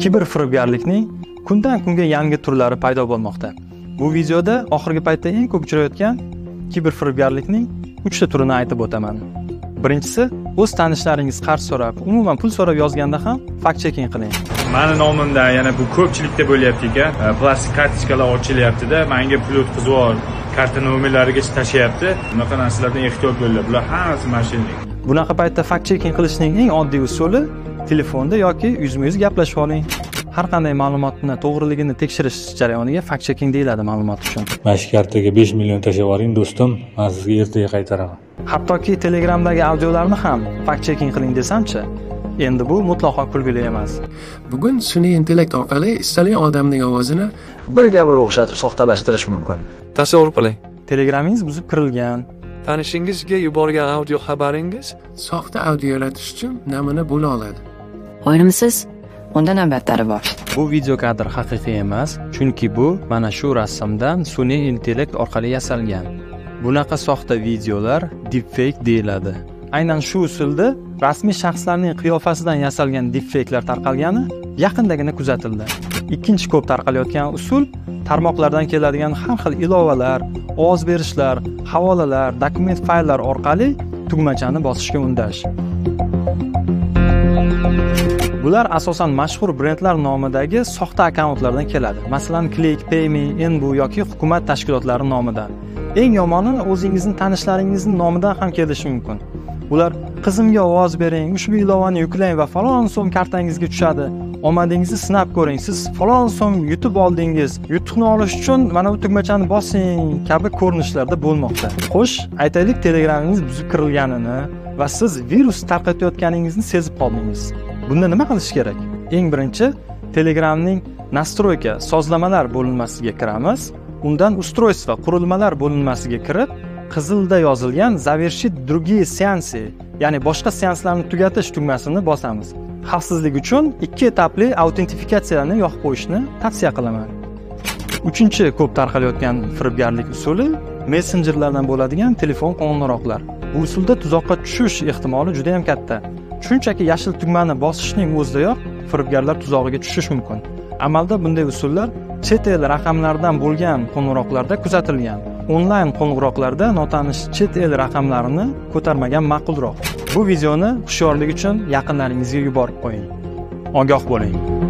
kiber firibgarlikning kundan kunga yangi turlari paydo bo'lmoqda. Bu videoda oxirgi paytda eng ko'p uchrayotgan kiber firibgarlikning uchta turini aytib o'taman. Birinchisi o'z tanishlaringiz qarz so'rab umuman pul so'rab yozganda ham fakt checking qiling. Mani nomimdan yana bu ko'pchilikda bo'lyapti-ekan e, plastik kartochkalar ochilyaptida manga pul o'tkazib yubor karta nomerlarigacha tashlayapti. Bunaqa narsalardan ehtiyot bo'linglar. Bular hammasi mошенник bunaqa paytda fakt checking qilishning eng oddiy usuli telefonda yoki yuzma yuz gaplashib oling. Har qanday ma'lumotni to'g'riligini tekshirish jarayoniga fakt checking deyiladi ma'lumot uchun. Mana shu kartaga besh million tashlab yuboring do'stim. Man sizga ertaga qaytaraman. Hattoki telegramdagi audiolarni ham fakt checking qiling desamchi endi bu mutlaqo kulgili emas. Bugun sun'iy intellekt orqali istalgan odamning ovozini bir gapga o'xshatib soxtalashtirish mumkin. Tasavvur qiling. Telegramingiz buzib kirilgan tanishingizga yuborgan audio xabaringiz? Soxta audio yaratish uchun namuna bo'la oladi. O'ylamisiz? Unda navbatlari bor. bu video kadr haqiqiy emas chunki bu mana shu rassomdan sun'iy intellekt orqali yasalgan. Bunaqa soxta videolar deepfake deyiladi. Aynan shu usulda rasmiy shaxslarning qiyofasidan yasalgan deepfake'lar tarqalgani yaqindagina kuzatildi ikkinchi ko'p tarqalayotgan usul tarmoqlardan keladigan har xil ilovalar ovoz berishlar havolalar dokument fayllar orqali tugmachani bosishga undash. Bular asosan mashhur brendlar nomidagi soxta akkauntlardan keladi. Masalan click payme enbu yoki hukumat tashkilotlari nomidan. Eng yomoni o'zingizning tanishlaringizni nomidan ham kelishi mumkin. Ular qizimga ovoz bering ushbu ilovani yuklang va falon so'm kartangizga tushadi. Omadingizni sinab ko'ring. Siz falon so'm yutib oldingiz. Yutuqni olish uchun mana bu tugmachani bosing. Kabi ko'rinishlarda bo'lmoqda. Xo'sh aytaylik telegramingiz buzib kirilganini va siz virus tarqatayotganingizni sezib qoldingiz. Bunda nima qilish kerak? Eng birinchi telegramning настройка sozlamalar bo'linmasiga kiramiz. Undan ustroystva qurilmalar bo'linmasiga kirib qizilda yozilgan завершить другие сеансы ya'ni boshqa seanslarni tugatish tugmasini bosamiz. Xavfsizlik uchun ikki etapli autentifikatsiyani yoqib qo'yishni tavsiya qilaman. Uchinchi ko'p tarqalayotgan firibgarlik usuli messenjerlardan bo'ladigan telefon qo'ng'iroqlar bu usulda tuzoqqa tushish ehtimoli juda yam katta. Shunchaki yashil tugmani bosishning o'zidayoq firibgarlar tuzog'iga tushish mumkin. Amalda bunday usullar chet el raqamlaridan bo'lgan qo'ng'iroqlarda kuzatilgan. Onlayn qo'ng'iroqlarda notanish chet el raqamlarini ko'tarmagan ma'qulroq. Bu videoni hushyorlik uchun yaqinlaringizga yuborib qo'ying. Ogoh bo'ling.